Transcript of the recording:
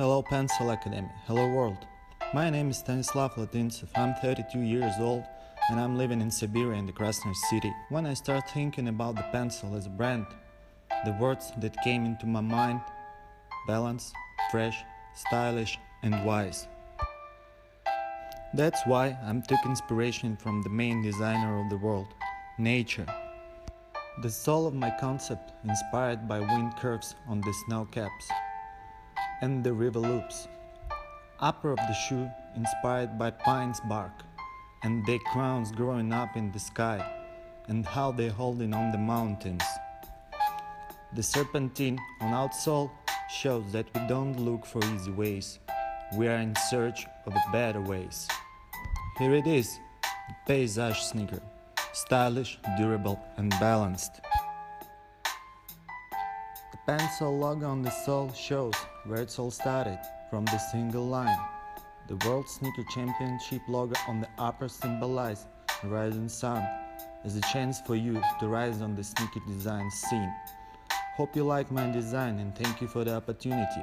Hello Pensole Academy, hello world. My name is Stanislav Latintsev, I'm 32 years old and I'm living in Siberia in the Krasnoy city. When I start thinking about the Pensole as a brand, the words that came into my mind balance, fresh, stylish, and wise. That's why I took inspiration from the main designer of the world, nature. The soul of my concept inspired by wind curves on the snow caps and the river loops. Upper of the shoe inspired by pine's bark and their crowns growing up in the sky and how they're holding on the mountains. The serpentine on outsole shows that we don't look for easy ways. We are in search of better ways. Here it is, the Paysage sneaker. Stylish, durable and balanced. The Pensole logo on the sole shows where it's all started, from the single line. The World Sneaker Championship logo on the upper symbolizes the rising sun as a chance for you to rise on the sneaker design scene. Hope you like my design and thank you for the opportunity.